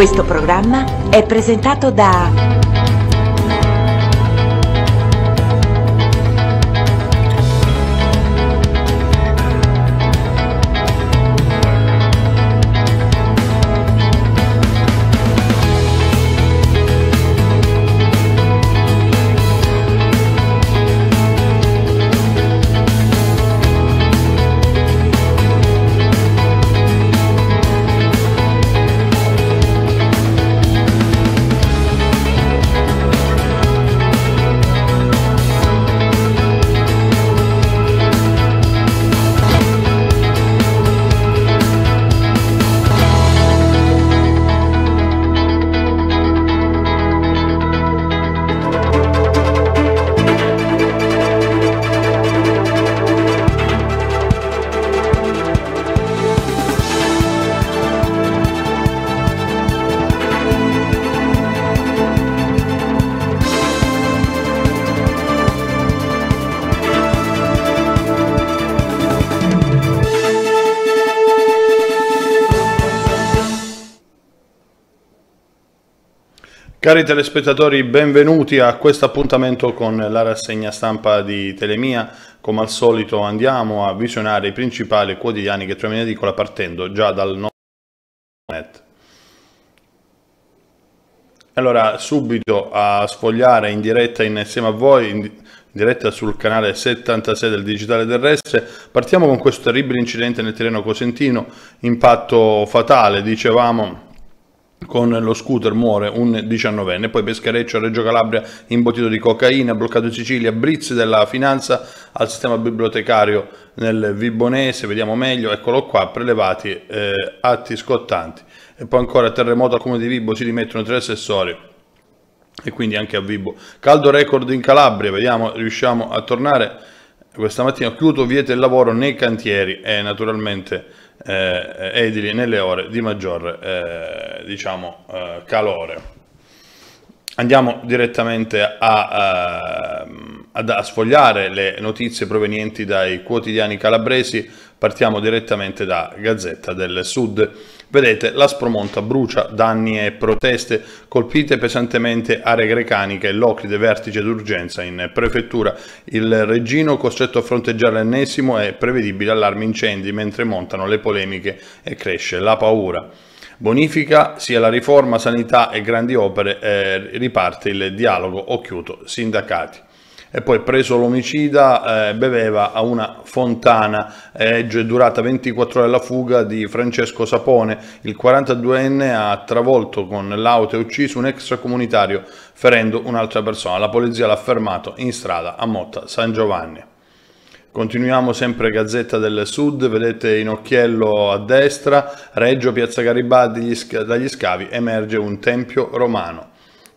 Questo programma è presentato da Cari telespettatori, benvenuti a questo appuntamento con la rassegna stampa di Telemia. Come al solito andiamo a visionare i principali quotidiani che troviamo in edicola partendo già dal nostro net. Allora, subito a sfogliare in diretta insieme a voi, in diretta sul canale 76 del Digitale Terrestre, partiamo con questo terribile incidente nel terreno cosentino, impatto fatale, dicevamo con lo scooter muore un 19enne, poi Pescareccio a Reggio Calabria imbottito di cocaina, bloccato in Sicilia, blitz della finanza al sistema bibliotecario nel Vibonese, vediamo meglio, eccolo qua, prelevati eh, atti scottanti. E poi ancora terremoto al comune di Vibo, si rimettono tre assessori e quindi anche a Vibo. Caldo record in Calabria, vediamo, riusciamo a tornare. Questa mattina chiudo vieta il lavoro nei cantieri e naturalmente eh, edili nelle ore di maggior eh, diciamo, eh, calore. Andiamo direttamente a, a, a, sfogliare le notizie provenienti dai quotidiani calabresi. Partiamo direttamente da Gazzetta del Sud. Vedete, la Spromonta brucia danni e proteste, colpite pesantemente aree grecaniche Locride vertice d'urgenza in prefettura. Il Reggino costretto a fronteggiare l'ennesimo e prevedibile allarme incendi mentre montano le polemiche e cresce la paura. Bonifica sia la riforma, sanità e grandi opere, eh, riparte il dialogo occhiuto sindacati e poi preso l'omicida eh, beveva a una fontana, è durata 24 ore la fuga di Francesco Sapone, il 42enne ha travolto con l'auto e ucciso un extracomunitario ferendo un'altra persona, la polizia l'ha fermato in strada a Motta San Giovanni. Continuiamo sempre Gazzetta del Sud, vedete in occhiello a destra, Reggio, Piazza Garibaldi, dagli scavi emerge un tempio romano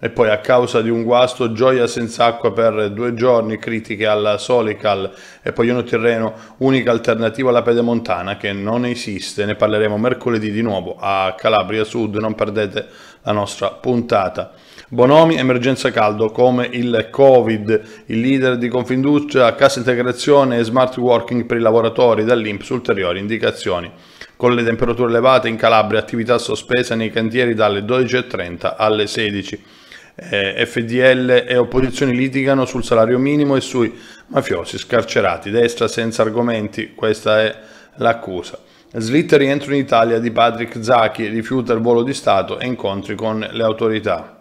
e poi a causa di un guasto gioia senza acqua per due giorni, critiche alla Solical. E poi uno terreno, unica alternativa alla pedemontana che non esiste, ne parleremo mercoledì di nuovo a Calabria Sud, non perdete la nostra puntata. Bonomi, emergenza caldo come il Covid, il leader di Confindustria, cassa integrazione e smart working per i lavoratori, dall'Inps ulteriori indicazioni. Con le temperature elevate in Calabria, attività sospesa nei cantieri dalle 12.30 alle 16 eh, FDL e opposizioni litigano sul salario minimo e sui mafiosi scarcerati. Destra senza argomenti, questa è l'accusa. Slitter rientro in Italia di Patrick Zacchi, rifiuta il volo di Stato e incontri con le autorità.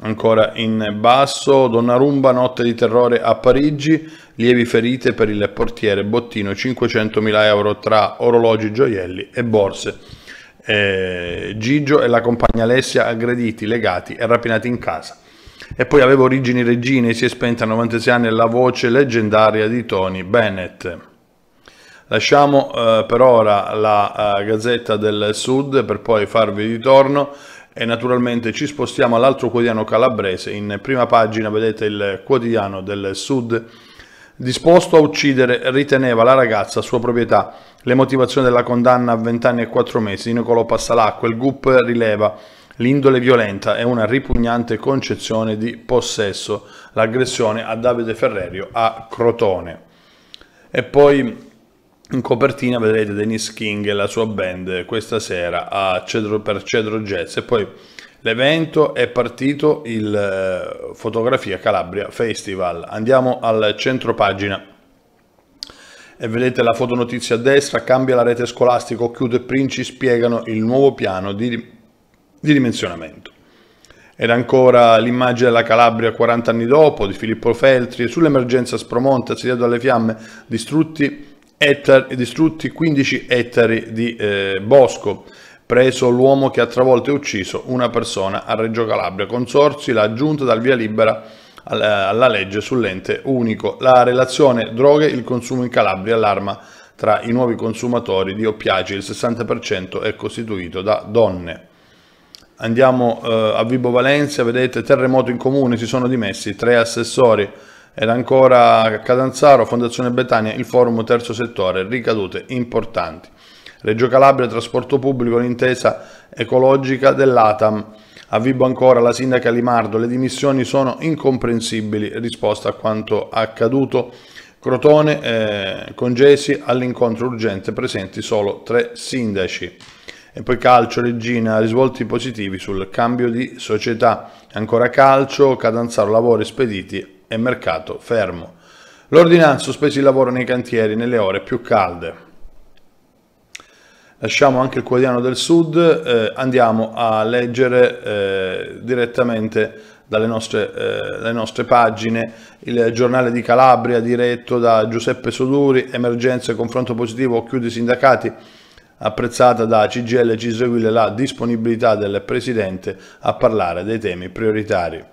Ancora in basso, Donnarumma, notte di terrore a Parigi, lievi ferite per il portiere Bottino, 500.000 euro tra orologi, gioielli e borse eh, Gigio e la compagna Alessia aggrediti, legati e rapinati in casa. E poi aveva origini regine, si è spenta a 96 anni la voce leggendaria di Tony Bennett. Lasciamo eh, per ora la uh, Gazzetta del Sud per poi farvi ritorno e naturalmente ci spostiamo all'altro quotidiano calabrese. In prima pagina vedete il quotidiano del Sud disposto a uccidere riteneva la ragazza sua proprietà. Le motivazioni della condanna a 20 anni e 4 mesi di Niccolò Passalacqua, il GUP rileva. L'indole violenta e una ripugnante concezione di possesso, l'aggressione a Davide Ferrerio a Crotone. E poi in copertina vedrete Dennis King e la sua band questa sera Cedro, per Cedro Jazz. E poi l'evento è partito il eh, Fotografia Calabria Festival. Andiamo al centro pagina e vedete la fotonotizia a destra, cambia la rete scolastica, Occhiuto e Princi spiegano il nuovo piano di, di dimensionamento. Ed ancora l'immagine della Calabria 40 anni dopo, di Filippo Feltri, sull'emergenza Spromonte, assediato dalle fiamme, distrutti ettari, distrutti 15 ettari di eh, bosco, preso l'uomo che ha travolto e ucciso una persona a Reggio Calabria. Consorzi l'ha aggiunta dal via libera alla, legge sull'ente unico. La relazione droghe, il consumo in Calabria, allarma tra i nuovi consumatori di oppiaci, il 60% è costituito da donne. Andiamo eh, a Vibo Valencia, vedete terremoto in comune, si sono dimessi tre assessori ed ancora Catanzaro, Fondazione Betania, il forum terzo settore, ricadute importanti. Reggio Calabria, trasporto pubblico, l'intesa ecologica dell'ATAM. A Vibo ancora la sindaca Limardo, le dimissioni sono incomprensibili, risposta a quanto accaduto. Crotone, eh, Congesi, all'incontro urgente presenti solo tre sindaci. E poi calcio, Regina, risvolti positivi sul cambio di società. Ancora calcio, Catanzaro, lavori spediti e mercato fermo. L'ordinanza sospesi il lavoro nei cantieri nelle ore più calde. Lasciamo anche il quotidiano del Sud, eh, andiamo a leggere eh, direttamente dalle nostre, eh, dalle nostre, pagine il giornale di Calabria diretto da Giuseppe Soduri, emergenze, confronto positivo, chiudi i sindacati, apprezzata da CGL e Cisrewil la disponibilità del Presidente a parlare dei temi prioritari.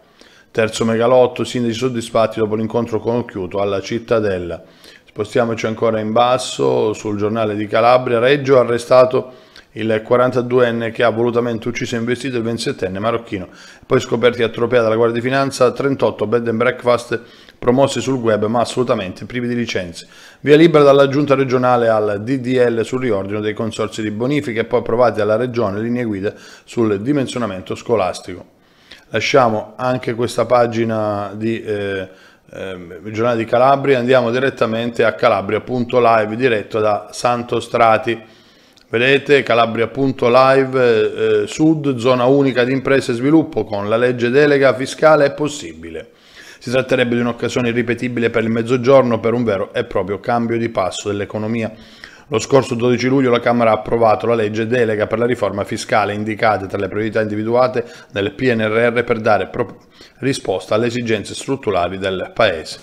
Terzo megalotto, sindaci soddisfatti dopo l'incontro con Occhiuto alla cittadella. Spostiamoci ancora in basso, sul giornale di Calabria, Reggio ha arrestato il 42enne che ha volutamente ucciso e investito il 27enne marocchino, poi scoperti a Tropea dalla Guardia di Finanza, 38 bed and breakfast promossi sul web ma assolutamente privi di licenze. Via libera dalla giunta regionale al DDL sul riordino dei consorzi di bonifica e poi approvati dalla regione linee guida sul dimensionamento scolastico. Lasciamo anche questa pagina di eh, eh, giornale di Calabria, andiamo direttamente a calabria.live diretto da Santo Strati. Vedete calabria.live eh, sud, zona unica di imprese e sviluppo con la legge delega fiscale è possibile. Si tratterebbe di un'occasione irripetibile per il mezzogiorno per un vero e proprio cambio di passo dell'economia lo scorso 12 luglio la Camera ha approvato la legge delega per la riforma fiscale indicate tra le priorità individuate nel PNRR per dare risposta alle esigenze strutturali del Paese.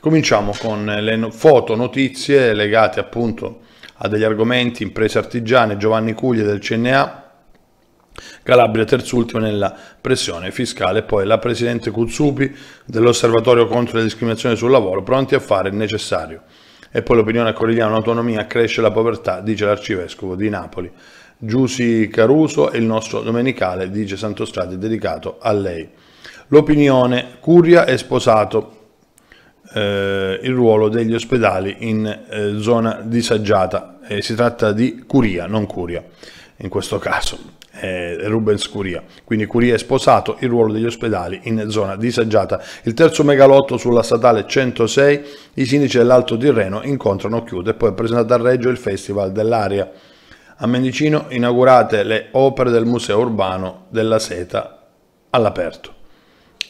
Cominciamo con le foto notizie legate appunto a degli argomenti imprese artigiane Giovanni Cuglia del CNA Calabria terzultimo nella pressione fiscale, poi la Presidente Cuzzupi dell'Osservatorio contro le discriminazioni sul lavoro, pronti a fare il necessario. E poi l'opinione quotidiana autonomia cresce la povertà, dice l'arcivescovo di Napoli. Giusi Caruso e il nostro domenicale, dice Santostrati, dedicato a lei. L'opinione, Curia è sposato eh, il ruolo degli ospedali in eh, zona disagiata. Eh, si tratta di Curia, non Curia in questo caso eh, Rubens Curia. Quindi Curia è sposato il ruolo degli ospedali in zona disagiata. Il terzo megalotto sulla statale 106, i sindaci dell'Alto Tirreno incontrano chiude e poi è presentato a Reggio il Festival dell'Aria. A Mendicino inaugurate le opere del Museo Urbano della Seta all'aperto.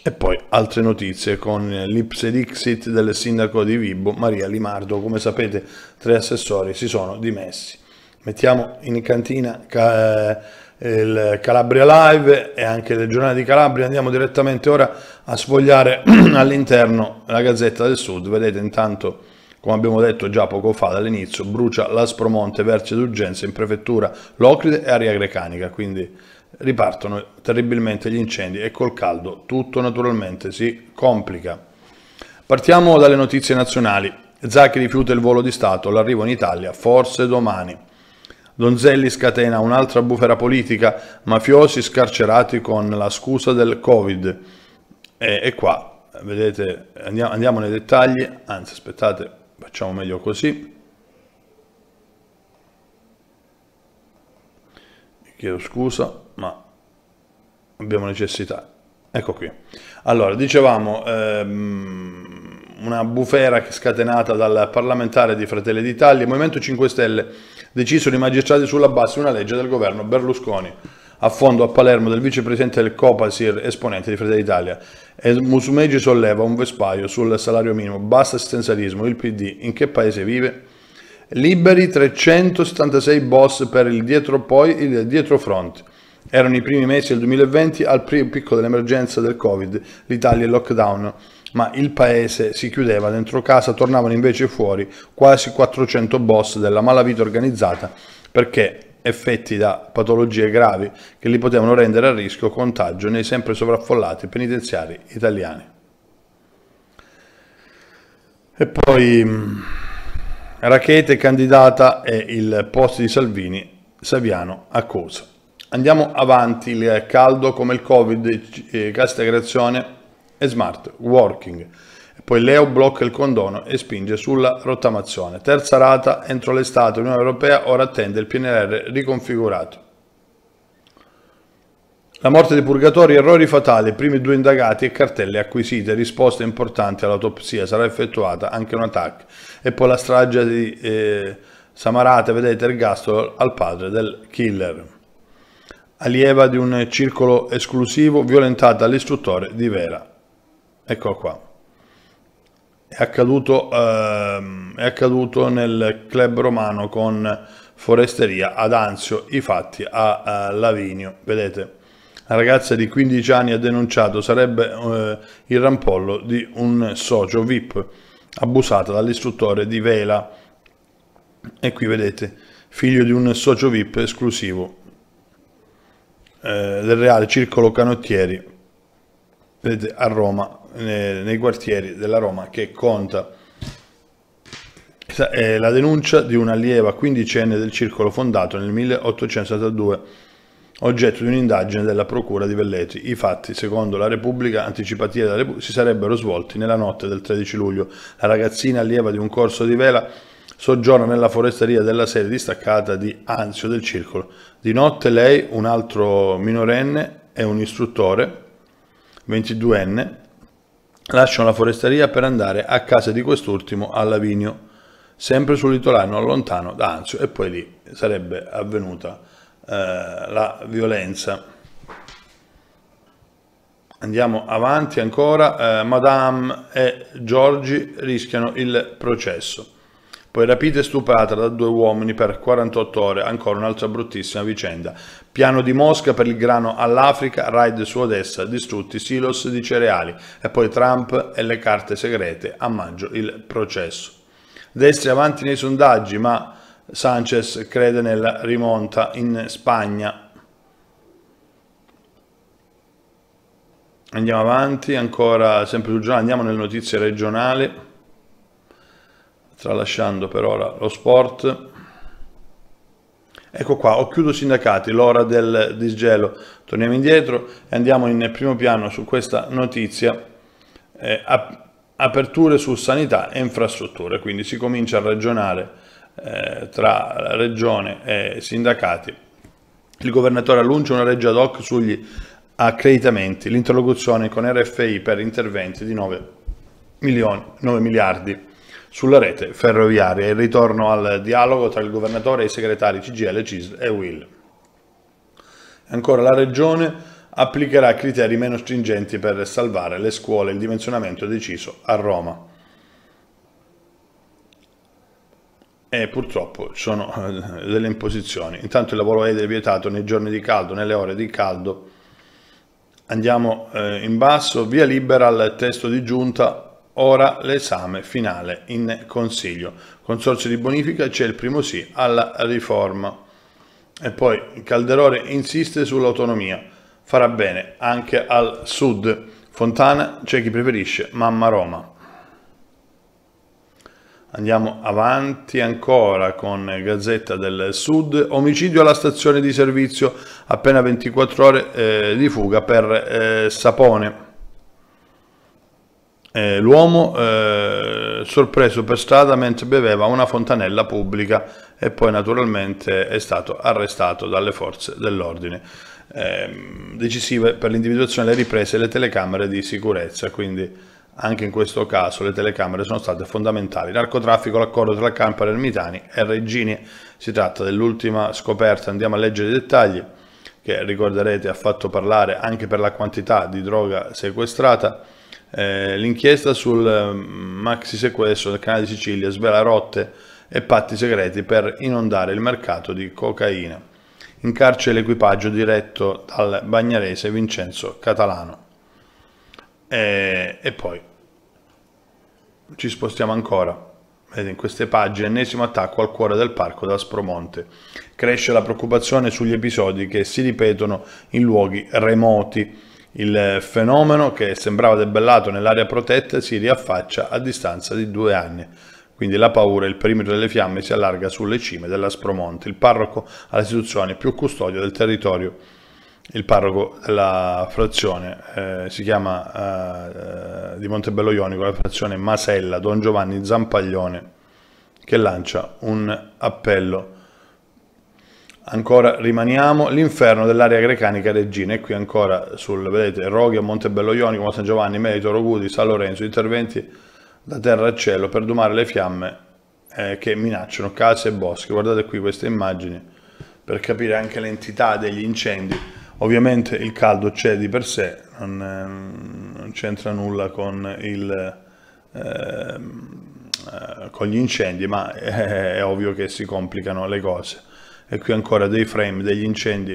E poi altre notizie con l'Ipse Dixit del sindaco di Vibo, Maria Limardo. Come sapete, tre assessori si sono dimessi. Mettiamo in cantina eh, il Calabria Live e anche del giornale di Calabria. Andiamo direttamente ora a sfogliare all'interno la Gazzetta del Sud. Vedete intanto, come abbiamo detto già poco fa dall'inizio, brucia l'Aspromonte, vertice d'urgenza in prefettura Locride e Aria Grecanica, quindi ripartono terribilmente gli incendi e col caldo tutto naturalmente si complica. Partiamo dalle notizie nazionali. Zacchi rifiuta il volo di Stato, l'arrivo in Italia, forse domani. Donzelli scatena un'altra bufera politica, mafiosi scarcerati con la scusa del Covid. E, e qua, vedete, andiamo, andiamo nei dettagli, anzi aspettate, facciamo meglio così. Chiedo scusa, ma abbiamo necessità. Ecco qui. Allora, dicevamo, ehm, una bufera scatenata dal parlamentare di Fratelli d'Italia, il Movimento 5 Stelle deciso i magistrati sulla base di una legge del governo Berlusconi a fondo a Palermo del vicepresidente del Copasir, esponente di Fratelli d'Italia. E Musumegi solleva un vespaio sul salario minimo, basta assistenzialismo, il PD in che paese vive? Liberi 376 boss per il dietro poi il dietro front. Erano i primi mesi del 2020 al picco dell'emergenza del Covid, l'Italia in lockdown, ma il paese si chiudeva dentro casa, tornavano invece fuori quasi 400 boss della malavita organizzata perché effetti da patologie gravi che li potevano rendere a rischio contagio nei sempre sovraffollati penitenziari italiani. E poi mm, Rachete candidata e il posto di Salvini, Saviano accusa. Andiamo avanti, il caldo come il Covid, eh, cassa integrazione e smart working. Poi Leo blocca il condono e spinge sulla rottamazione. Terza rata entro l'estate, l'Unione Europea ora attende il PNR riconfigurato. La morte dei purgatori, errori fatali, primi due indagati e cartelle acquisite, risposte importanti all'autopsia, sarà effettuata anche un attacco. E poi la strage di eh, Samarate, vedete, ergastolo al padre del killer. Allieva di un circolo esclusivo, violentata all'istruttore di Vera. Ecco qua. È accaduto, ehm, è accaduto nel club romano con Foresteria ad Anzio, i fatti a, a Lavinio, vedete. La ragazza di 15 anni ha denunciato sarebbe eh, il rampollo di un socio VIP abusata dall'istruttore di Vela. E qui vedete figlio di un socio VIP esclusivo eh, del Reale Circolo Canottieri a Roma nei, quartieri della Roma che conta la denuncia di un'allieva quindicenne del circolo fondato nel 1872, oggetto di un'indagine della Procura di Velletri. I fatti, secondo la Repubblica, anticipativa della Repubblica, si sarebbero svolti nella notte del 13 luglio. La ragazzina allieva di un corso di vela soggiorna nella foresteria della sede distaccata di Anzio del Circolo. Di notte lei, un altro minorenne e un istruttore, 22enne, lasciano la foresteria per andare a casa di quest'ultimo a Lavinio, sempre sul litorale non lontano da Anzio, e poi lì sarebbe avvenuta eh, la violenza. Andiamo avanti ancora, eh, Madame e Giorgi rischiano il processo. Poi rapita e stuprata da due uomini per 48 ore, ancora un'altra bruttissima vicenda. Piano di Mosca per il grano all'Africa, raid su Odessa, distrutti silos di cereali e poi Trump e le carte segrete, a maggio il processo. Destri avanti nei sondaggi, ma Sanchez crede nella rimonta in Spagna. Andiamo avanti, ancora sempre sul giornale, andiamo nelle notizie regionali tralasciando per ora lo sport. Ecco qua, ho chiuso sindacati, l'ora del disgelo. Torniamo indietro e andiamo in primo piano su questa notizia. Eh, aperture su sanità e infrastrutture, quindi si comincia a ragionare eh, tra regione e sindacati. Il governatore annuncia una legge ad hoc sugli accreditamenti, l'interlocuzione con RFI per interventi di 9, milioni, 9 miliardi sulla rete ferroviaria il ritorno al dialogo tra il governatore e i segretari CGL, CISL e WIL. Ancora la Regione applicherà criteri meno stringenti per salvare le scuole, il dimensionamento deciso a Roma. E purtroppo sono eh, delle imposizioni. Intanto il lavoro è vietato nei giorni di caldo, nelle ore di caldo. Andiamo eh, in basso, via libera al testo di giunta Ora l'esame finale in Consiglio. Consorzio di bonifica c'è il primo sì alla riforma. E poi Calderone insiste sull'autonomia. Farà bene anche al sud. Fontana c'è chi preferisce Mamma Roma. Andiamo avanti ancora con Gazzetta del Sud. Omicidio alla stazione di servizio, appena 24 ore eh, di fuga per eh, Sapone. Eh, l'uomo eh, sorpreso per strada mentre beveva una fontanella pubblica e poi naturalmente è stato arrestato dalle forze dell'ordine. Eh, decisive per l'individuazione, le riprese e le telecamere di sicurezza, quindi anche in questo caso le telecamere sono state fondamentali. Narcotraffico, l'accordo tra Campari Ermitani e Regini, si tratta dell'ultima scoperta, andiamo a leggere i dettagli, che ricorderete ha fatto parlare anche per la quantità di droga sequestrata. Eh, l'inchiesta sul mm, maxi sequestro del canale di Sicilia svela rotte e patti segreti per inondare il mercato di cocaina. In carcere l'equipaggio diretto dal bagnarese Vincenzo Catalano. E, e poi ci spostiamo ancora. Vedete, in queste pagine, ennesimo attacco al cuore del parco d'Aspromonte. Cresce la preoccupazione sugli episodi che si ripetono in luoghi remoti. Il fenomeno, che sembrava debellato nell'area protetta, si riaffaccia a distanza di due anni. Quindi la paura e il perimetro delle fiamme si allarga sulle cime dell'Aspromonte. Il parroco ha l'istituzione più custodia del territorio il parroco della frazione eh, si chiama eh, di Montebello Ionico, la frazione Masella, Don Giovanni Zampaglione, che lancia un appello. Ancora rimaniamo, l'inferno dell'area grecanica regina, e qui ancora sul, vedete, Roghi Montebello Ionico, San Giovanni, Merito, Rogudi, San Lorenzo, interventi da terra a cielo per domare le fiamme eh, che minacciano case e boschi. Guardate qui queste immagini per capire anche l'entità degli incendi Ovviamente il caldo c'è di per sé, non, non c'entra nulla con, il, ehm, eh, con, gli incendi, ma è, è ovvio che si complicano le cose. E qui ancora dei frame degli incendi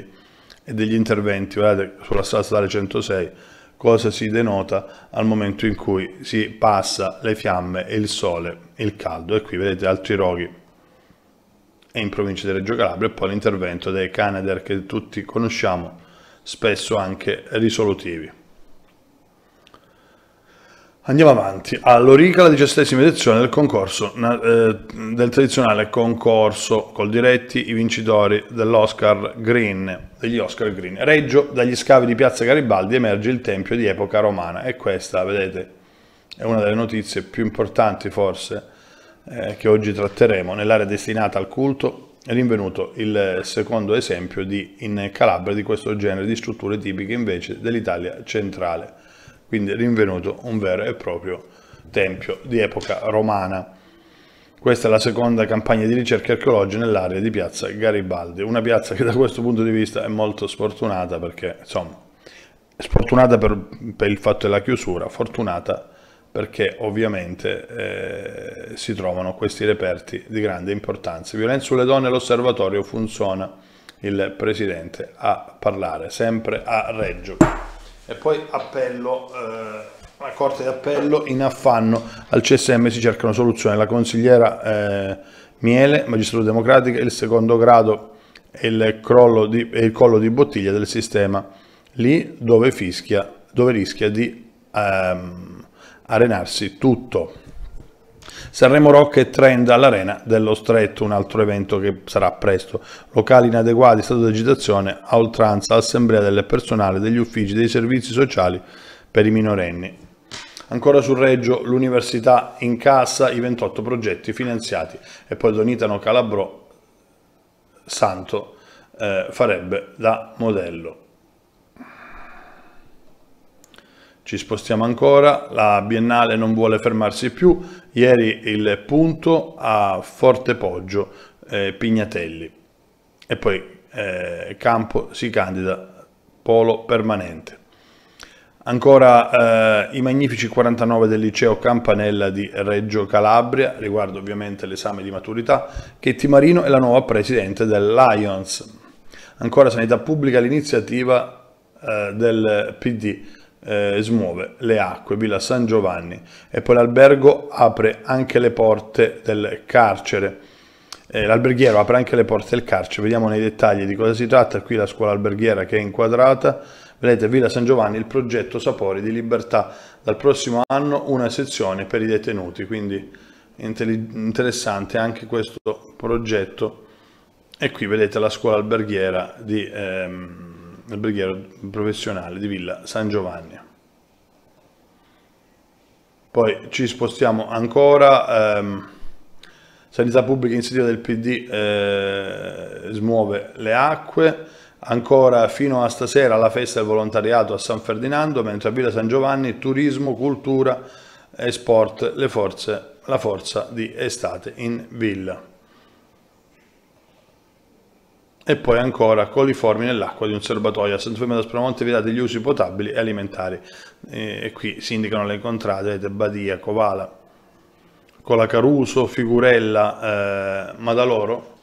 e degli interventi, guardate, sulla strada statale 106, cosa si denota al momento in cui si passa le fiamme e il sole, il caldo. E qui vedete altri roghi e in provincia di Reggio Calabria e poi l'intervento dei Canadair che tutti conosciamo spesso anche risolutivi. Andiamo avanti. All'Orica la diciassettesima edizione del concorso, eh, del tradizionale concorso col diretti i vincitori dell'Oscar Green, degli Oscar Green. Reggio, dagli scavi di Piazza Garibaldi emerge il tempio di epoca romana e questa, vedete, è una delle notizie più importanti forse eh, che oggi tratteremo nell'area destinata al culto è rinvenuto il secondo esempio di, in Calabria di questo genere di strutture tipiche invece dell'Italia centrale, quindi rinvenuto un vero e proprio tempio di epoca romana. Questa è la seconda campagna di ricerca archeologica nell'area di piazza Garibaldi, una piazza che da questo punto di vista è molto sfortunata perché, insomma, sfortunata per, per il fatto della chiusura, fortunata perché ovviamente eh, si trovano questi reperti di grande importanza. Violenza sulle donne, l'osservatorio funziona, il presidente a parlare, sempre a Reggio. E poi appello, eh, la Corte d'Appello in affanno al CSM si cercano soluzioni. La consigliera eh, Miele, Magistratura Democratica, il secondo grado e il, di, il collo di bottiglia del sistema, lì dove, fischia, dove rischia di... Ehm, arenarsi tutto. Sanremo Rock e Trend all'Arena dello Stretto, un altro evento che sarà presto. Locali inadeguati, stato di agitazione, a oltranza, assemblea del personale degli uffici dei servizi sociali per i minorenni. Ancora sul Reggio, l'università in cassa, i 28 progetti finanziati e poi Donitano Calabro Santo eh, farebbe da modello. Ci spostiamo ancora, la Biennale non vuole fermarsi più, ieri il punto a Forte Poggio, eh, Pignatelli e poi eh, Campo si candida polo permanente. Ancora eh, i magnifici 49 del liceo Campanella di Reggio Calabria, riguardo ovviamente l'esame di maturità, Chetti Marino è la nuova presidente del Lions. Ancora sanità pubblica, l'iniziativa eh, del PD eh, smuove le acque, Villa San Giovanni. E poi l'albergo apre anche le porte del carcere. Eh, l'alberghiero apre anche le porte del carcere, vediamo nei dettagli di cosa si tratta, qui la scuola alberghiera che è inquadrata, vedete Villa San Giovanni, il progetto Sapori di Libertà, dal prossimo anno una sezione per i detenuti, quindi interessante anche questo progetto. E qui vedete la scuola alberghiera di... Ehm, alberghiero professionale di Villa San Giovanni. Poi ci spostiamo ancora, ehm, sanità pubblica iniziativa del PD eh, smuove le acque, ancora fino a stasera la festa del volontariato a San Ferdinando, mentre a Villa San Giovanni turismo, cultura, e sport forze, la forza di estate in villa. E poi ancora coliformi nell'acqua di un serbatoio a Sant'Ufemio da Spramonte vietati gli usi potabili e alimentari. E, qui si indicano le contrade, vedete, Badia, Covala, Cola Caruso, Figurella, eh, Madaloro,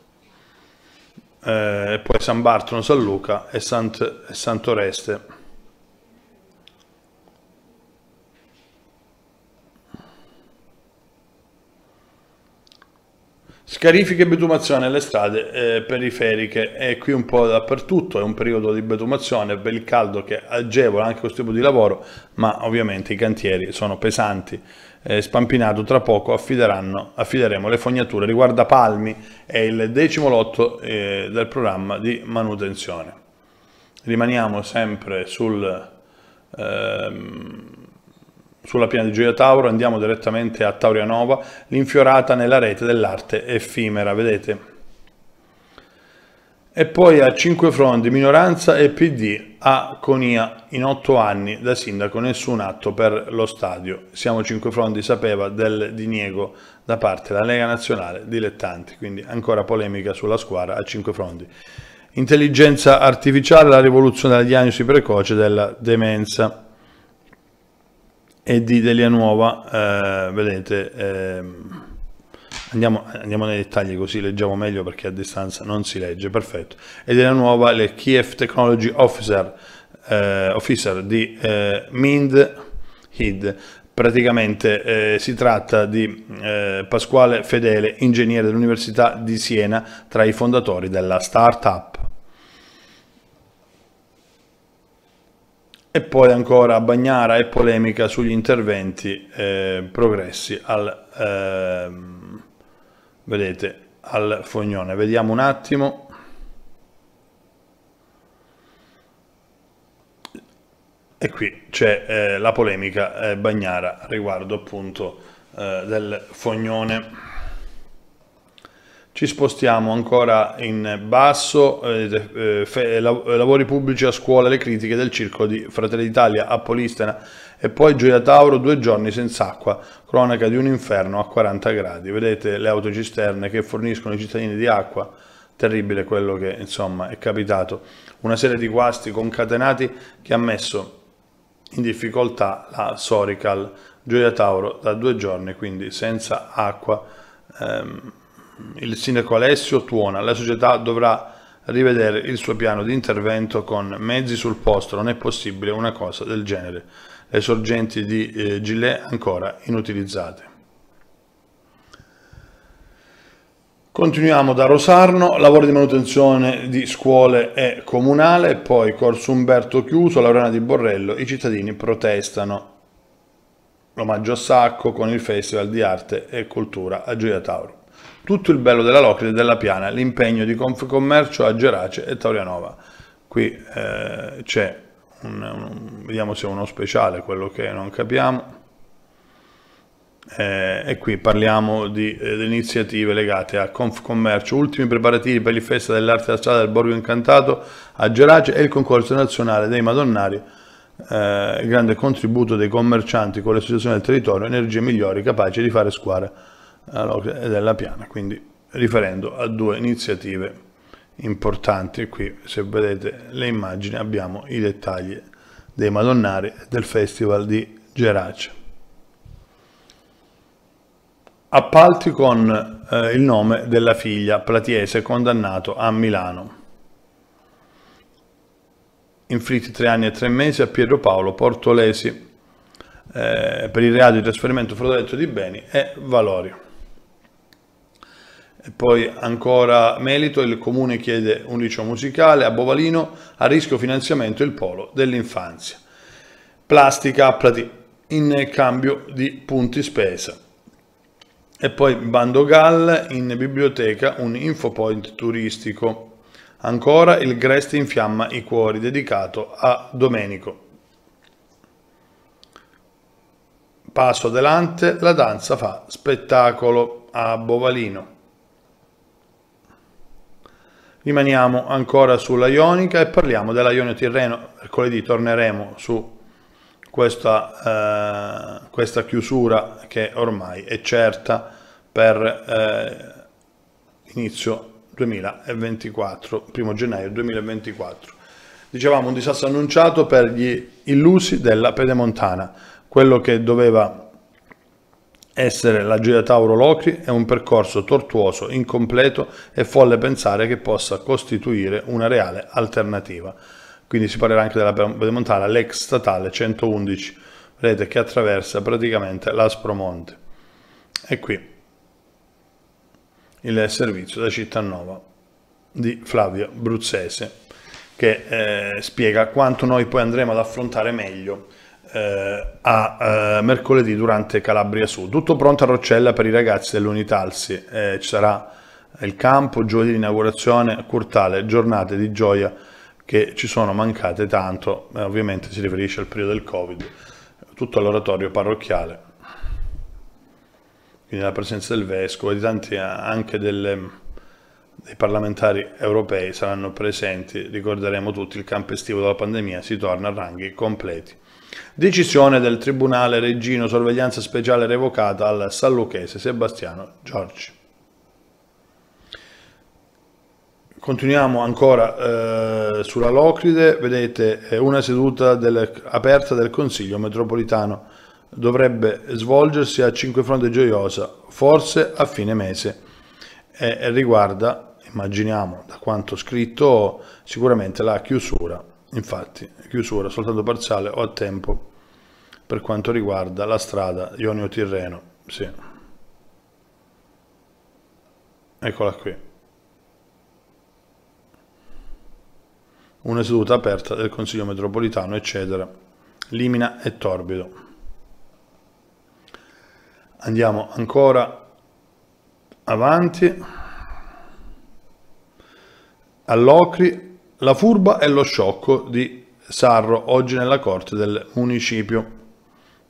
eh, e poi San Bartolo, San Luca e, Sant, e Santoreste. Scarifiche e betumazione alle strade eh, periferiche e qui un po' dappertutto, è un periodo di betumazione il caldo che agevola anche questo tipo di lavoro, ma ovviamente i cantieri sono pesanti. Eh, spampinato tra poco affideremo le fognature riguarda Palmi, è il decimo lotto eh, del programma di manutenzione. Rimaniamo sempre sul... Ehm, sulla piana di Gioia Tauro andiamo direttamente a Taurianova, l'infiorata nella rete dell'arte effimera, vedete? E poi a Cinque Fronti, minoranza e PD a Conia in otto anni da sindaco, nessun atto per lo stadio. Siamo Cinque Fronti sapeva del diniego da parte della Lega Nazionale Dilettanti, quindi ancora polemica sulla squadra a Cinque Fronti. Intelligenza artificiale, la rivoluzione della diagnosi precoce della demenza e di Delia Nuova, eh, vedete, eh, andiamo, andiamo, nei dettagli così leggiamo meglio perché a distanza non si legge, perfetto. E Delia Nuova, le Kiev Technology Officer, eh, officer di eh, Mind HID, praticamente eh, si tratta di eh, Pasquale Fedele, ingegnere dell'Università di Siena, tra i fondatori della startup. E poi ancora Bagnara e polemica sugli interventi eh, progressi al, eh, vedete, al fognone. Vediamo un attimo. E qui c'è eh, la polemica eh, Bagnara riguardo appunto eh, del fognone. Ci spostiamo ancora in basso, eh, eh, lavori pubblici a scuola, le critiche del circolo di Fratelli d'Italia a Polistena e poi Gioia Tauro, due giorni senza acqua, cronaca di un inferno a 40 gradi. Vedete le autocisterne che forniscono i cittadini di acqua, terribile quello che insomma è capitato. Una serie di guasti concatenati che ha messo in difficoltà la Sorical Gioia Tauro da due giorni, quindi senza acqua. Ehm, il sindaco Alessio Tuona, la società dovrà rivedere il suo piano di intervento con mezzi sul posto, non è possibile una cosa del genere. Le sorgenti di eh, Gilet ancora inutilizzate. Continuiamo da Rosarno, lavoro di manutenzione di scuole e comunale, poi Corso Umberto chiuso, Laurena di Borrello, i cittadini protestano. L'omaggio a Sacco con il Festival di Arte e Cultura a Gioia Tauro. Tutto il bello della Locride e della Piana, l'impegno di Confcommercio a Gerace e Taurianova. Qui eh, c'è, un, un, vediamo se è uno speciale, quello che non capiamo. Eh, e qui parliamo di, eh, iniziative legate a Confcommercio, ultimi preparativi per il Festa dell'Arte della Strada del Borgo Incantato a Gerace e il concorso nazionale dei Madonnari, eh, il grande contributo dei commercianti con le associazioni del territorio, energie migliori capaci di fare squadra e della piana, quindi riferendo a due iniziative importanti. Qui se vedete le immagini abbiamo i dettagli dei Madonnari del Festival di Gerace. Appalti con eh, il nome della figlia Platiese condannato a Milano. Inflitti tre anni e tre mesi a Pietro Paolo Portolesi eh, per il reato di trasferimento fraudoletto di beni e valori. Poi ancora Melito, il comune chiede un liceo musicale a Bovalino, a rischio finanziamento il polo dell'infanzia. Plastica Applati in cambio di punti spesa. E poi Bando Gall in biblioteca un infopoint turistico. Ancora il Grest infiamma i cuori dedicato a Domenico. Passo adelante, la danza fa spettacolo a Bovalino. Rimaniamo ancora sulla Ionica e parliamo della Ionio Tirreno. Mercoledì torneremo su questa, eh, questa chiusura che ormai è certa per eh, inizio 2024, primo gennaio 2024. Dicevamo un disastro annunciato per gli illusi della Pedemontana, quello che doveva essere la Gioia Tauro Locri è un percorso tortuoso, incompleto e folle pensare che possa costituire una reale alternativa. Quindi si parlerà anche della Pedemontana, l'ex statale 111, vedete che attraversa praticamente l'Aspromonte. E qui il servizio da Cittanova di Flavio Bruzzese che eh, spiega quanto noi poi andremo ad affrontare meglio eh, a eh, mercoledì durante Calabria Sud. Tutto pronto a Roccella per i ragazzi dell'Unitalsi, eh, ci sarà il campo, giovedì inaugurazione, Curtale, giornate di gioia che ci sono mancate tanto, ovviamente si riferisce al periodo del Covid, tutto l'oratorio parrocchiale, quindi la presenza del Vescovo e di tanti anche delle dei parlamentari europei saranno presenti, ricorderemo tutti il campo estivo della pandemia, si torna a ranghi completi. Decisione del Tribunale Reggino, sorveglianza speciale revocata al salluchese Sebastiano Giorgi. Continuiamo ancora eh, sulla Locride, vedete una seduta del, aperta del Consiglio metropolitano. Dovrebbe svolgersi a Cinque Fronte Gioiosa, forse a fine mese, e riguarda, immaginiamo da quanto scritto, sicuramente la chiusura Infatti, chiusura soltanto parziale o a tempo per quanto riguarda la strada Ionio-Tirreno. Sì. Eccola qui. Una seduta aperta del Consiglio metropolitano, eccetera. Limina e Torbido. Andiamo ancora avanti. All'Ocri la furba e lo sciocco di Sarro, oggi nella corte del municipio.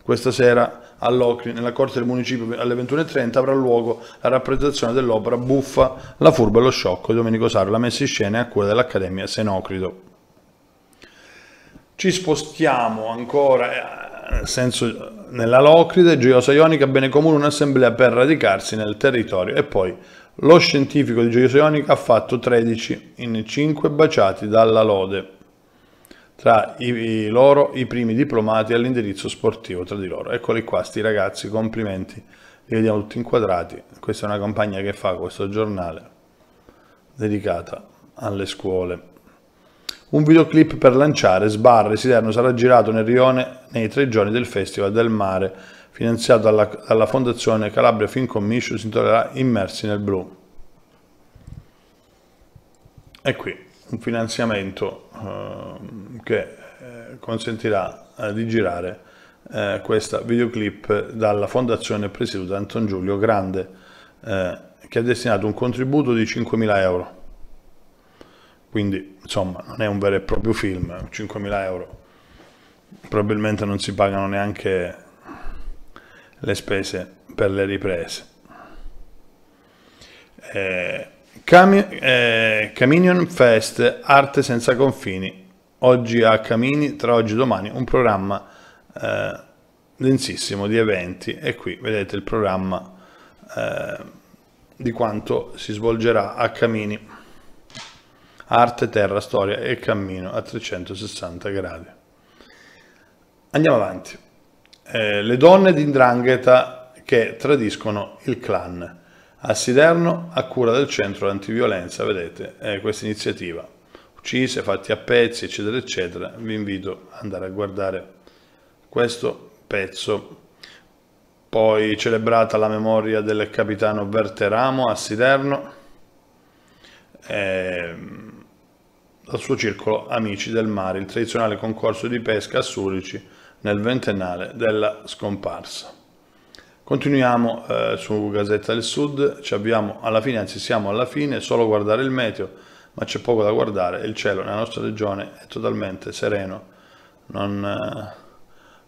Questa sera all'Ocri, nella corte del municipio, alle 21.30 avrà luogo la rappresentazione dell'opera Buffa, la furba e lo sciocco di Domenico Sarro, la messa in scena a cura dell'Accademia Senocrido. Ci spostiamo ancora, eh, nel senso, nella Locride, Gioiosa Ionica, bene comune, un'assemblea per radicarsi nel territorio e poi lo scientifico di Gioia Ionica ha fatto 13 in 5 baciati dalla lode. Tra i, loro i primi diplomati all'indirizzo sportivo tra di loro. Eccoli qua, sti ragazzi, complimenti. Li vediamo tutti inquadrati. Questa è una campagna che fa questo giornale dedicata alle scuole. Un videoclip per lanciare Sbarre Siderno sarà girato nel Rione nei tre giorni del Festival del Mare finanziato dalla, dalla Fondazione Calabria Film Commission, si intitolerà Immersi nel Blu. E qui un finanziamento eh, che eh, consentirà eh, di girare eh, questa videoclip dalla Fondazione presieduta da Anton Giulio Grande, eh, che ha destinato un contributo di 5.000 euro. Quindi, insomma, non è un vero e proprio film, 5.000 euro. Probabilmente non si pagano neanche le spese per le riprese. Eh, Cam eh, Caminion Fest, arte senza confini, oggi a Camini, tra oggi e domani, un programma eh, densissimo di eventi e qui vedete il programma eh, di quanto si svolgerà a Camini, arte, terra, storia e cammino a 360 gradi. Andiamo avanti eh, le donne di Ndrangheta che tradiscono il clan. A Siderno, a cura del centro antiviolenza, vedete eh, questa iniziativa. Uccise, fatti a pezzi, eccetera, eccetera. Vi invito ad andare a guardare questo pezzo. Poi celebrata la memoria del capitano Verteramo a Siderno. Eh, dal suo circolo Amici del Mare, il tradizionale concorso di pesca a Surici nel ventennale della scomparsa. Continuiamo eh, su Gazzetta del Sud, ci abbiamo alla fine, anzi siamo alla fine, solo guardare il meteo, ma c'è poco da guardare, il cielo nella nostra regione è totalmente sereno, non, eh,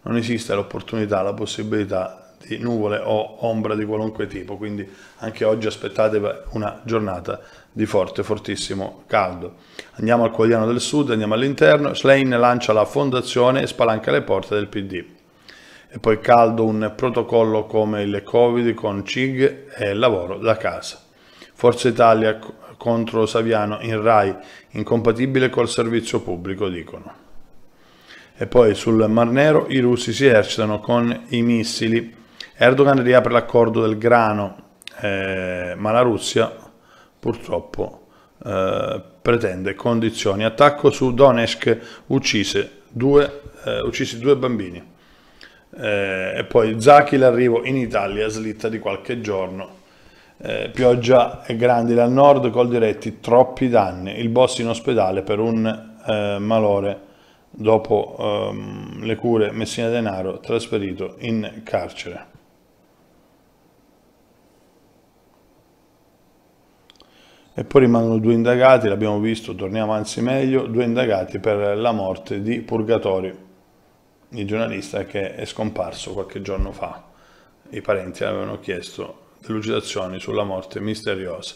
non esiste l'opportunità, la possibilità di nuvole o ombra di qualunque tipo, quindi anche oggi aspettate una giornata di forte, fortissimo caldo. Andiamo al quotidiano del sud, andiamo all'interno, Schlein lancia la fondazione e spalanca le porte del PD. E poi caldo un protocollo come il Covid con CIG e lavoro da casa. Forza Italia contro Saviano in RAI, incompatibile col servizio pubblico, dicono. E poi sul Mar Nero i russi si esercitano con i missili. Erdogan riapre l'accordo del grano, eh, ma la Russia purtroppo eh, pretende condizioni. Attacco su Donetsk, uccise due, eh, uccisi due bambini. Eh, e poi Zaki l'arrivo in Italia, slitta di qualche giorno. Eh, pioggia e grandi dal nord, col diretti, troppi danni. Il boss in ospedale per un eh, malore dopo um, le cure Messina Denaro trasferito in carcere. E poi rimangono due indagati, l'abbiamo visto, torniamo anzi meglio, due indagati per la morte di Purgatorio, il giornalista che è scomparso qualche giorno fa. I parenti avevano chiesto delucidazioni sulla morte misteriosa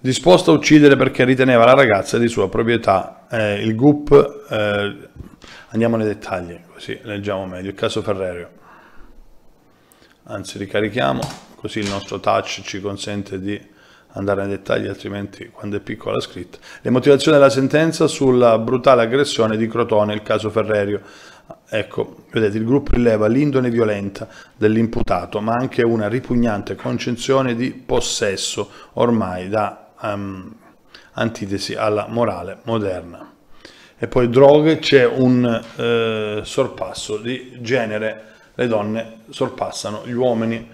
disposto a uccidere perché riteneva la ragazza di sua proprietà. Eh, il GUP, eh, andiamo nei dettagli, così leggiamo meglio. Il caso Ferrerio. Anzi, ricarichiamo, così il nostro touch ci consente di andare nei dettagli, altrimenti quando è piccola la scritta. Le motivazioni della sentenza sulla brutale aggressione di Crotone, il caso Ferrerio. Ecco, vedete, il gruppo rileva l'indone violenta dell'imputato, ma anche una ripugnante concezione di possesso ormai da um, antitesi alla morale moderna. E poi droghe, c'è un eh, sorpasso di genere, le donne sorpassano, gli uomini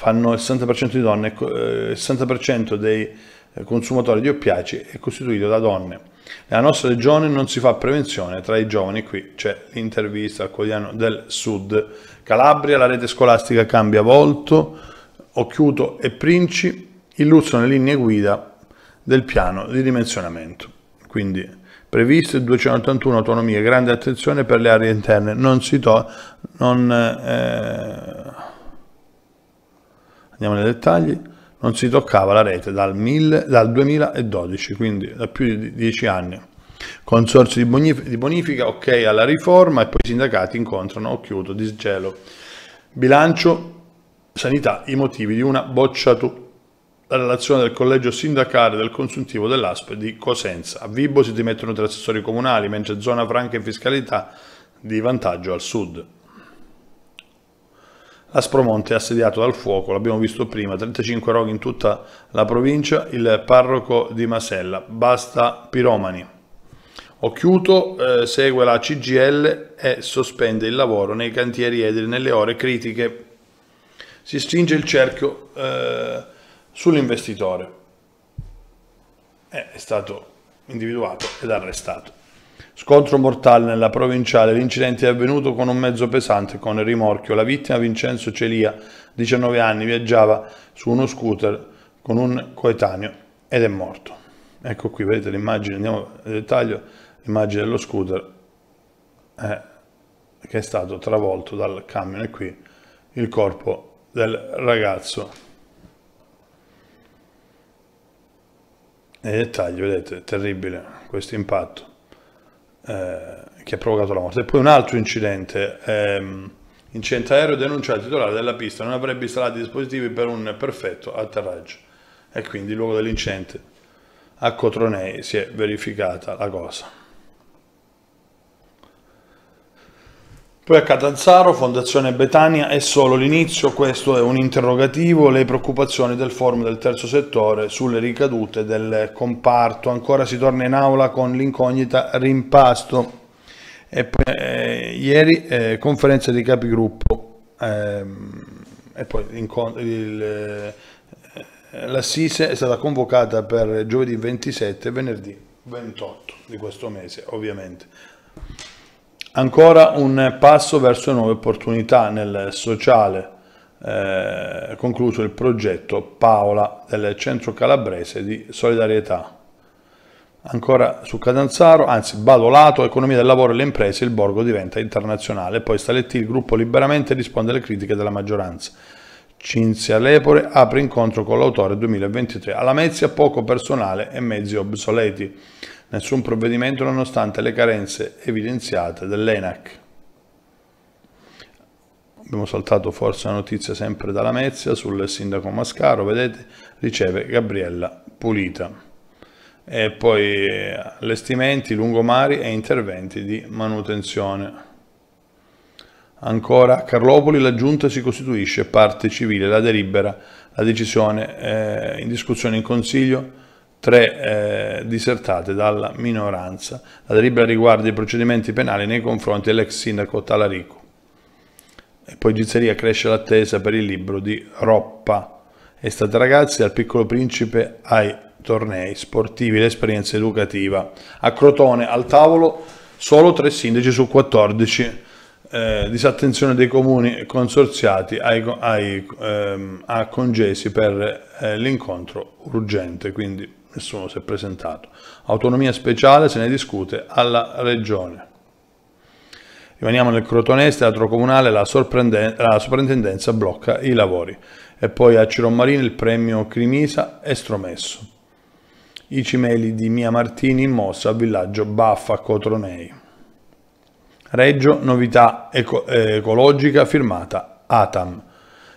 fanno il 60% di donne, eh, il 60% dei eh, consumatori di oppiaci è costituito da donne. Nella nostra regione non si fa prevenzione tra i giovani, qui c'è l'intervista al quotidiano del Sud. Calabria, la rete scolastica cambia volto, Occhiuto e Princi illustrano le linee guida del piano di dimensionamento. Quindi previste 281 autonomie, grande attenzione per le aree interne, non si to non, eh, andiamo nei dettagli, non si toccava la rete dal, 1000, dal 2012, quindi da più di 10 anni. Consorzio di bonifica, ok alla riforma e poi i sindacati incontrano Occhiuto, disgelo. Bilancio, sanità, i motivi di una bocciatura la relazione del collegio sindacale del consuntivo dell'ASP di Cosenza. A Vibo si dimettono tre assessori comunali, mentre zona franca in fiscalità di vantaggio al sud. L'Aspromonte è assediato dal fuoco, l'abbiamo visto prima, 35 roghi in tutta la provincia, il parroco di Masella, basta piromani. Occhiuto eh, segue la CGL e sospende il lavoro nei cantieri edili nelle ore critiche. Si stringe il cerchio eh, sull'investitore. È stato individuato ed arrestato. Scontro mortale nella provinciale, l'incidente è avvenuto con un mezzo pesante con rimorchio. La vittima Vincenzo Celia, 19 anni, viaggiava su uno scooter con un coetaneo ed è morto. Ecco qui, vedete l'immagine, andiamo nel dettaglio, l'immagine dello scooter eh, che è stato travolto dal camion. E qui il corpo del ragazzo. Nei dettagli, vedete, terribile questo impatto eh, che ha provocato la morte. E poi un altro incidente, ehm, incidente aereo denunciato il titolare della pista, non avrebbe installato i dispositivi per un perfetto atterraggio e quindi il luogo dell'incidente a Cotronei si è verificata la cosa. Poi a Catanzaro, Fondazione Betania, è solo l'inizio, questo è un interrogativo, le preoccupazioni del forum del terzo settore sulle ricadute del comparto, ancora si torna in aula con l'incognita rimpasto. E poi, eh, ieri eh, conferenza di capigruppo ehm, e poi eh, l'assise è stata convocata per giovedì 27 e venerdì 28 di questo mese ovviamente. Ancora un passo verso nuove opportunità nel sociale, eh, concluso il progetto Paola del Centro Calabrese di Solidarietà. Ancora su Catanzaro, anzi Badolato, economia del lavoro e le imprese, il borgo diventa internazionale. Poi Staletti, il gruppo liberamente risponde alle critiche della maggioranza. Cinzia Lepore apre incontro con l'autore 2023. Alla Mezia poco personale e mezzi obsoleti. Nessun provvedimento nonostante le carenze evidenziate dell'ENAC. Abbiamo saltato forse la notizia sempre dalla Mezia sul sindaco Mascaro, vedete, riceve Gabriella Pulita e poi allestimenti, lungomari e interventi di manutenzione. Ancora, a Carlopoli la giunta si costituisce parte civile, la delibera, la decisione eh, in discussione in consiglio, tre eh, disertate dalla minoranza. La delibera riguarda i procedimenti penali nei confronti dell'ex sindaco Talarico. E poi Gizzeria cresce l'attesa per il libro di Roppa. Estate ragazzi, dal piccolo principe ai tornei sportivi, l'esperienza educativa. A Crotone al tavolo solo tre sindaci su 14, eh, disattenzione dei comuni consorziati ai, ai, ehm, a Congesi per eh, l'incontro urgente, quindi nessuno si è presentato. Autonomia speciale se ne discute alla regione. Rimaniamo nel Crotonese, teatro comunale, la, la soprintendenza blocca i lavori. E poi a Ciromarino il premio Crimisa è stromesso i cimeli di Mia Martini in mossa al villaggio Baffa Cotronei. Reggio, novità eco ecologica firmata ATAM,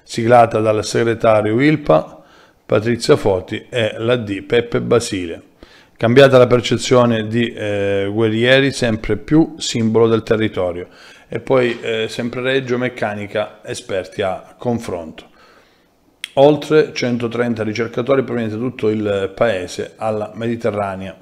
siglata dal segretario ILPA Patrizia Foti e la D Peppe Basile. Cambiata la percezione di eh, guerrieri, sempre più simbolo del territorio. E poi eh, sempre Reggio Meccanica, esperti a confronto oltre 130 ricercatori provenienti da tutto il paese alla Mediterranea.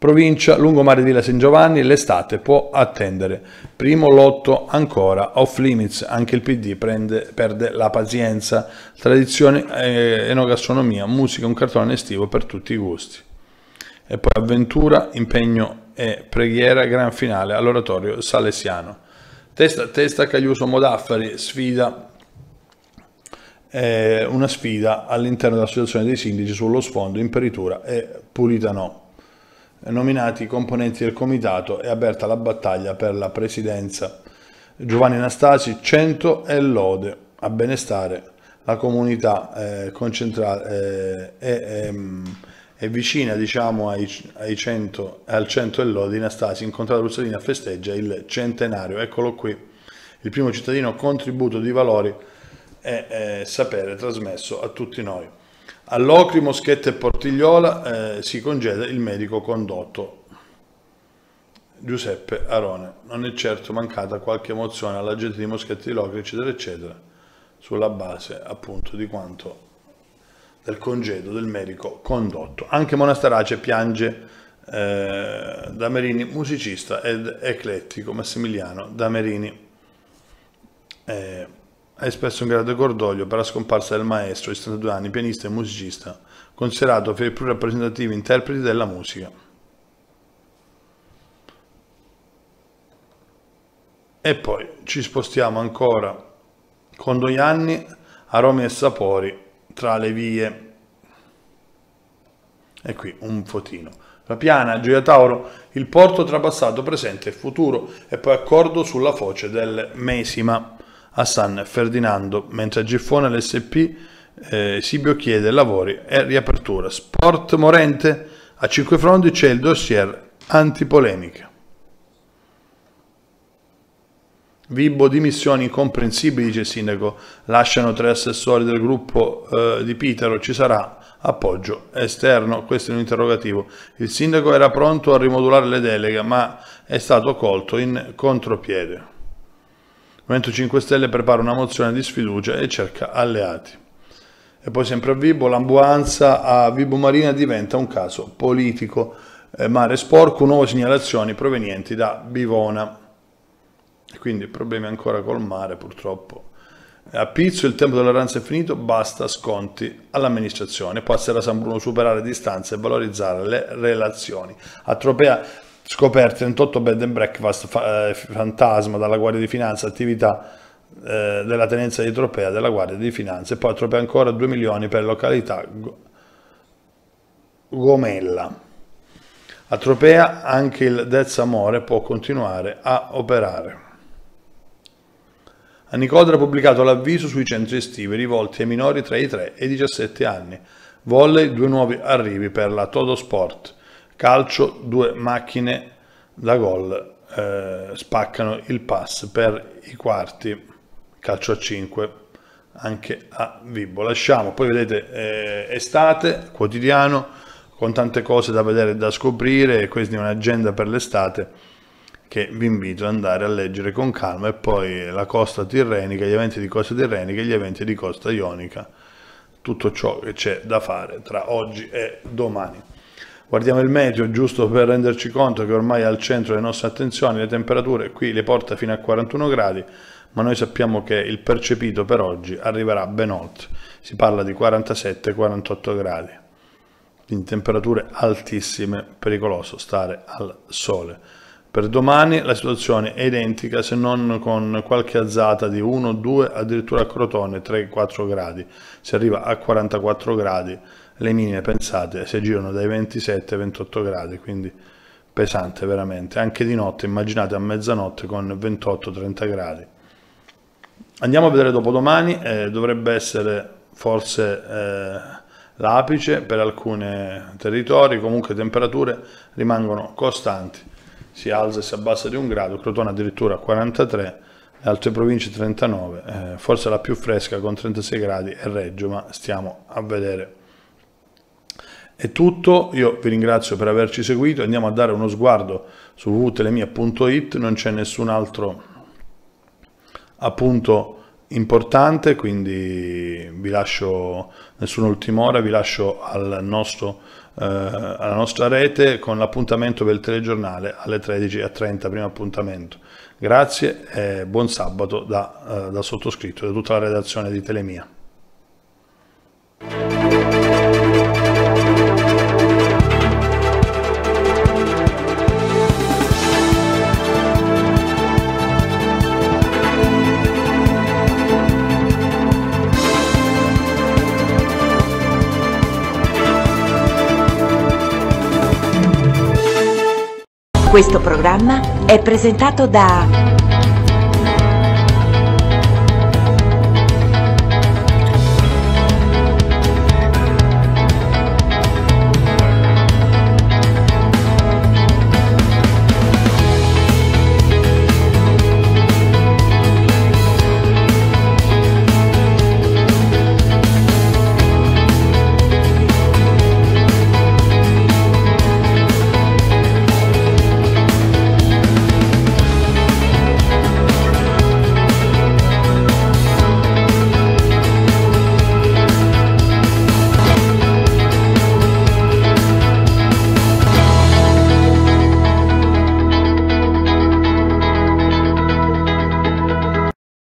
Provincia, lungomare di La San Giovanni, l'estate può attendere. Primo lotto ancora, off limits, anche il PD prende, perde la pazienza. Tradizione, eh, enogastronomia, musica, un cartone estivo per tutti i gusti. E poi avventura, impegno e preghiera, gran finale all'oratorio salesiano. Testa, testa Cagliuso Modaffari, sfida eh, una sfida all'interno dell'associazione dei sindaci sullo sfondo Imperitura e Pulitano. Nominati componenti del comitato è aperta la battaglia per la presidenza. Giovanni Anastasi, 100 e lode a benestare. La comunità eh, eh, è, ehm, è, vicina diciamo, ai, ai 100, al 100 e lode Anastasi. Incontrata Ruzzolina festeggia il centenario. Eccolo qui, il primo cittadino contributo di valori e eh, sapere trasmesso a tutti noi. All'Ocri, Moschetta e Portigliola eh, si congeda il medico condotto. Giuseppe Arone. Non è certo mancata qualche emozione alla gente di Moschetta di Locri, eccetera, eccetera, sulla base appunto di quanto del congedo del medico condotto. Anche Monasterace piange eh, Damerini, musicista ed eclettico Massimiliano Damerini. Eh, ha espresso un grande cordoglio per la scomparsa del maestro di 72 anni, pianista e musicista, considerato fra i più rappresentativi interpreti della musica. E poi ci spostiamo ancora con Doianni, aromi e sapori tra le vie. E qui un fotino. La piana, Gioia Tauro, il porto trapassato, presente e futuro, e poi accordo sulla foce del Mesima a San Ferdinando, mentre a Giffone l'SP eh, Sibio chiede lavori e riapertura. Sport morente, a cinque fronti c'è il dossier antipolemiche. Vibo dimissioni incomprensibili, dice il sindaco, lasciano tre assessori del gruppo eh, di Pitero, ci sarà appoggio esterno, questo è un interrogativo. Il sindaco era pronto a rimodulare le deleghe, ma è stato colto in contropiede. Movimento 5 Stelle prepara una mozione di sfiducia e cerca alleati. E poi sempre a Vibo, l'ambulanza a Vibo Marina diventa un caso politico. Eh, mare sporco, nuove segnalazioni provenienti da Bivona. Quindi problemi ancora col mare purtroppo. A Pizzo il tempo dell'arranza è finito, basta sconti all'amministrazione. Poi a San Bruno superare distanze e valorizzare le relazioni. A Tropea scoperte 38 bed and breakfast fa, eh, fantasma dalla Guardia di Finanza, attività eh, della tenenza di Tropea della Guardia di Finanza e poi a Tropea ancora 2 milioni per località Gomella. A Tropea anche il Dez Amore può continuare a operare. A Nicodra ha pubblicato l'avviso sui centri estivi rivolti ai minori tra i 3 e i 17 anni. Volley, due nuovi arrivi per la Todo Sport. Calcio, due macchine da gol eh, spaccano il pass per i quarti. Calcio a 5 anche a Vibo. Lasciamo, poi vedete, eh, estate, quotidiano, con tante cose da vedere e da scoprire, questa è un'agenda per l'estate che vi invito ad andare a leggere con calma e poi la costa tirrenica, gli eventi di costa tirrenica e gli eventi di costa ionica, tutto ciò che c'è da fare tra oggi e domani. Guardiamo il meteo giusto per renderci conto che ormai è al centro delle nostre attenzioni, le temperature qui le porta fino a 41 gradi, ma noi sappiamo che il percepito per oggi arriverà ben oltre, si parla di 47-48 gradi quindi temperature altissime, pericoloso stare al sole. Per domani la situazione è identica se non con qualche alzata di 1, 2, addirittura a Crotone 3-4 gradi. Si arriva a 44 gradi, le minime pensate si girano dai 27 ai 28 gradi, quindi pesante veramente. Anche di notte, immaginate a mezzanotte con 28-30 gradi. Andiamo a vedere dopodomani, eh, dovrebbe essere forse... Eh, l'apice per alcuni territori, comunque temperature rimangono costanti, si alza e si abbassa di un grado, Crotone addirittura 43, le altre province 39, eh, forse la più fresca con 36 gradi è Reggio, ma stiamo a vedere. È tutto, io vi ringrazio per averci seguito, andiamo a dare uno sguardo su www.telemia.it, non c'è nessun altro appunto importante, quindi vi lascio nessuna ultima ora, vi lascio al nostro, eh, alla nostra rete con l'appuntamento per il telegiornale alle 13.30, primo appuntamento. Grazie e buon sabato da, eh, da sottoscritto, da tutta la redazione di Telemia. Questo programma è presentato da